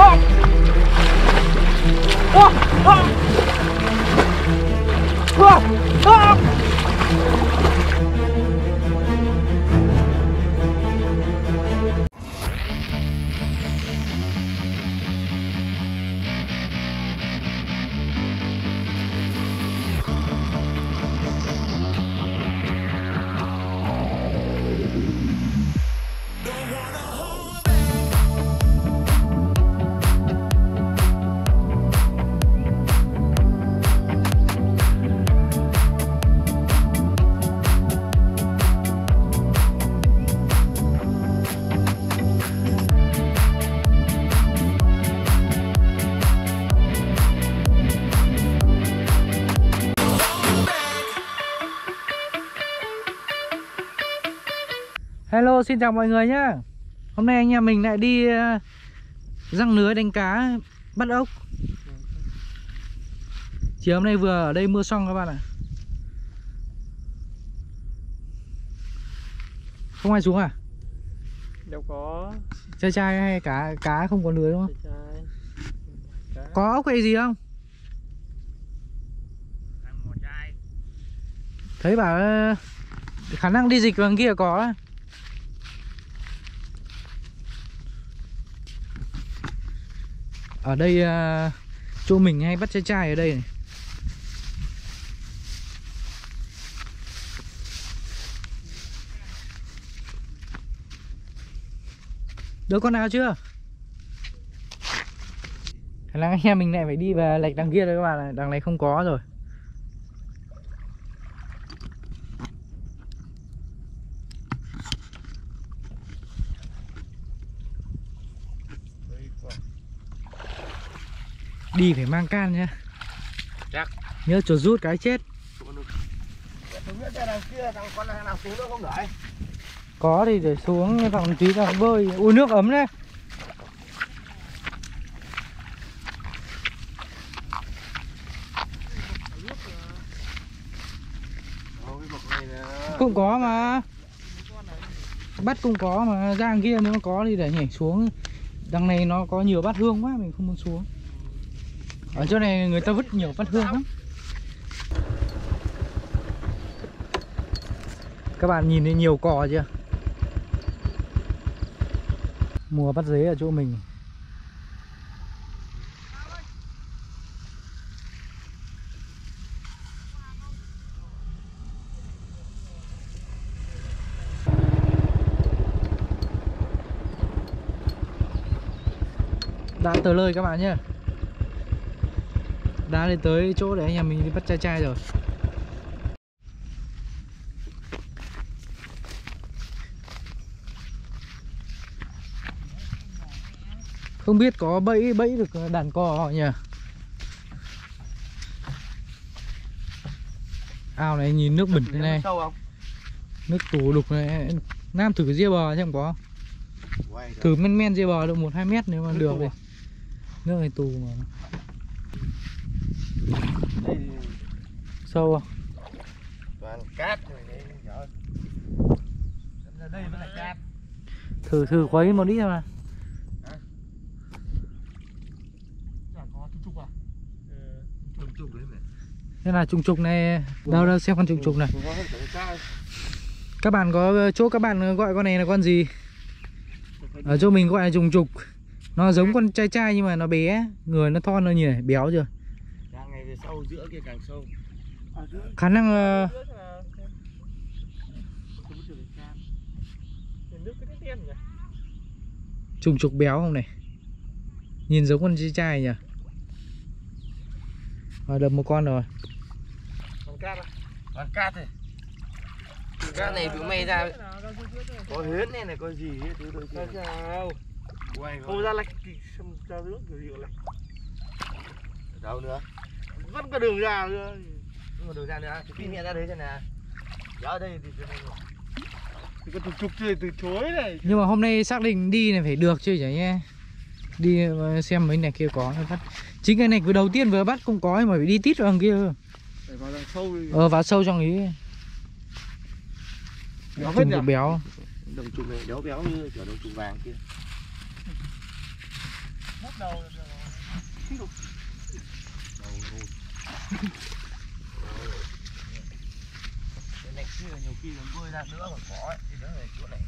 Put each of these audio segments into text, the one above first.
Oh! Oh! Oh! Hello xin chào mọi người nhá. Hôm nay anh em mình lại đi ờ, răng lưới đánh cá bắt ốc. Chiều hôm nay vừa ở đây mưa xong các bạn ạ. Không ai xuống à? đâu có. Trai trai hay cá cá không có lưới đúng không? trai trai. Cá. Có ốc hay gì không? Thấy bảo ờ, khả năng đi dịch vào kia có Ở đây ờ, chỗ mình hay bắt trai trai ở đây này. Được con nào chưa? Khả năng anh em mình lại phải đi về lệch đằng kia rồi các bạn này Đằng này không có rồi. Đi phải mang can nhá. Chắc. Nhớ chuột rút cái chết. Có thì để xuống phòng tí là bơi. Ui nước ấm đấy. Cũng có mà. Bắt cũng có mà. Ra đằng kia nếu mà có thì để nhảy xuống. Đằng này nó có nhiều bát hương quá mình không muốn xuống ở chỗ này người ta vứt nhiều phát hương lắm. Các bạn nhìn thấy nhiều cò chưa? Mùa bắt dế ở chỗ mình. Đã tới lời các bạn nhé đã lên tới chỗ để anh em mình đi bắt trai trai rồi. Không biết có bẫy bẫy được đàn cò họ nhỉ? Ao này nhìn nước bẩn thế này. Nước tủ đục này nam thử ria bò xem có. Thử men men ria bò được một hai mét nếu mà được tù thì à? nước này tù mà Đây sâu không toàn cát rồi đấy ra đây mới là cát. Thử thử khuấy một ít mà. Chút chút à? Ừ, thế là trùng trục này đâu đâu xem con trùng trục này. Các bạn có chỗ các bạn gọi con này là con gì? Ở chỗ mình gọi là trùng trục. Nó giống con trai trai nhưng mà nó bé người nó thon hơn nhỉ béo chưa Về sâu giữa kia càng sâu. À khả năng ờ, nhỉ? trùng trục béo không này? Nhìn giống con trai nhỉ? À, đập một con rồi. Còn cát à? Còn cát thôi Cát này tụi mày ra Có hến này này có gì hết thứ đôi kia Sao Quay Không ra lạch thì xong ra nước kiểu gì lạch Đâu nữa Vẫn có đường ra nữa Nhưng mà đường ra nữa. Thì pin mẹ ra đấy xem nè ở đây thì từ Thì có trục trục chơi từ chối này. Nhưng mà hôm nay xác định đi này phải được chứ chả nhé. Đi ờ, xem mấy này kia có bắt. Chính cái này vừa đầu tiên vừa bắt cũng có nhưng mà phải đi tít vào đằng kia. Phải vào đằng sâu ờ vào sâu trong ý béo hết nhỉ? béo. Đồng trùng này béo béo như kiểu đồng trùng vàng kia. Đầu cái này kia nhiều khi còn bơi ra nữa còn có ấy. thì đó là chỗ này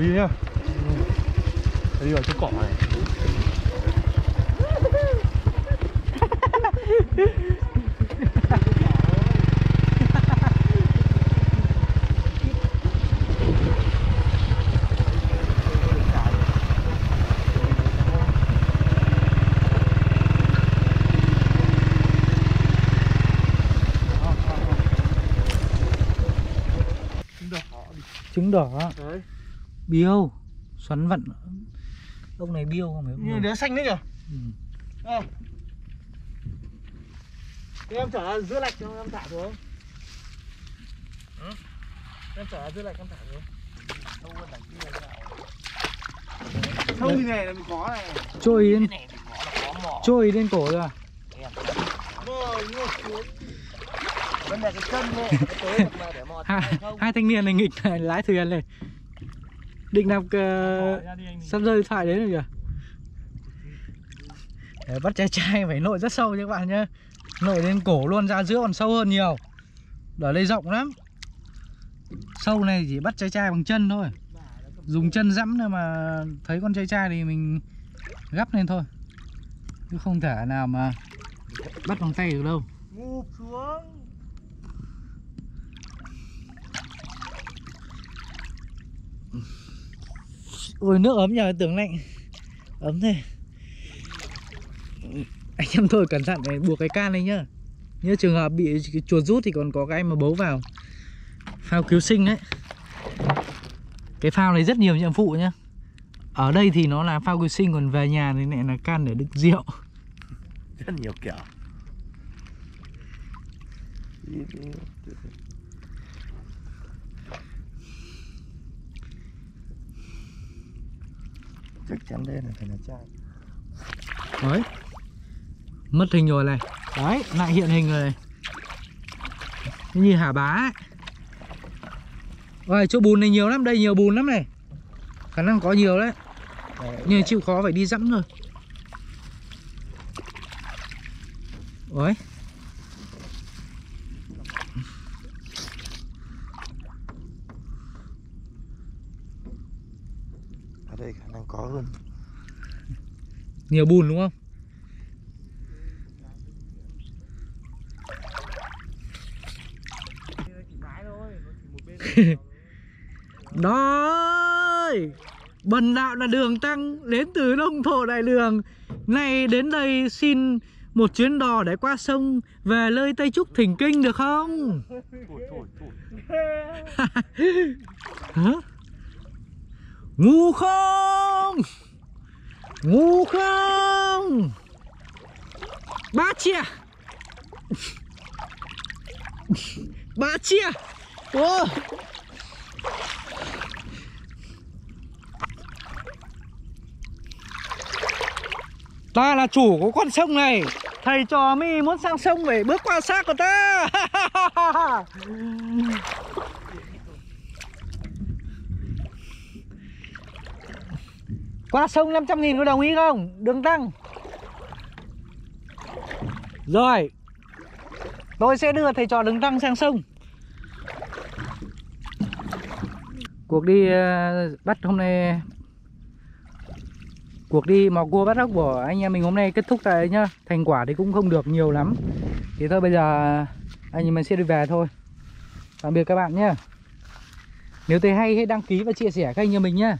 Gì nhá. Đi vào chỗ cỏ này. Trứng đỏ. Đấy biêu xoắn vận. Ông này biêu không phải như đứa xanh đấy nhỉ Ừ. à. Thế em chở giữa lạch cho em thả xuống. Em chở giữa lạch em thả xuống. Sâu hơn đằng kia sâu như này là mình có này. Trôi lên. Trôi lên cổ rồi à vấn đề cái chân mò hai, hai thanh niên này nghịch này lái thuyền này định làm uh, sắp rơi thoại đến rồi kìa Để bắt trai trai phải nội rất sâu nha các bạn nhé nội lên cổ luôn ra giữa còn sâu hơn nhiều. Ở đây rộng lắm. Sâu này chỉ bắt trai trai bằng chân thôi. Dùng chân dẫm nữa mà thấy con trai trai thì mình gắp lên thôi. Chứ không thể nào mà bắt bằng tay được đâu. Ngụp xuống ôi, nước ấm nhờ tưởng lạnh. Ấm thế. Anh em thôi, cẩn thận, để buộc cái can này nhá. Nhớ trường hợp bị chuột rút thì còn có cái mà bấu vào. Phao cứu sinh đấy. Cái phao này rất nhiều nhiệm vụ nhá. Ở đây thì nó là phao cứu sinh, còn về nhà thì lại là can để đựng rượu. Rất nhiều kiểu. Chắc chắn đây là phải là trai. Đấy. Mất hình rồi này. Đấy lại hiện hình rồi này. Như hà bá ấy. Ôi, chỗ bùn này nhiều lắm. Đây nhiều bùn lắm này. Khả năng có nhiều đấy. Nhưng chịu khó phải đi dẫm thôi. Ôi ở đây khả năng có hơn nhiều bùn đúng không? Chỉ Đó Bần đạo là đường tăng, Đến từ nông thổ đại đường. Này đến đây xin Một chuyến đò để qua sông, Về nơi Tây Trúc thỉnh kinh được không? Hả? Ngu không? Ngu không? Ba chia Ba chia Ô Ta là chủ của con sông này. Thầy trò mi muốn sang sông phải bước qua xác của ta. Qua sông 500 nghìn có đồng ý không? Đường tăng. Rồi. Tôi sẽ đưa thầy trò đường tăng sang sông. Cuộc đi ờ, bắt hôm nay, Cuộc đi mò cua bắt ốc của anh em mình hôm nay kết thúc tại đây nhá, Thành quả thì cũng không được nhiều lắm. Thì thôi bây giờ anh em mình sẽ đi về thôi. Tạm biệt các bạn nhé Nếu thấy hay hãy đăng ký và chia sẻ kênh anh em mình nhé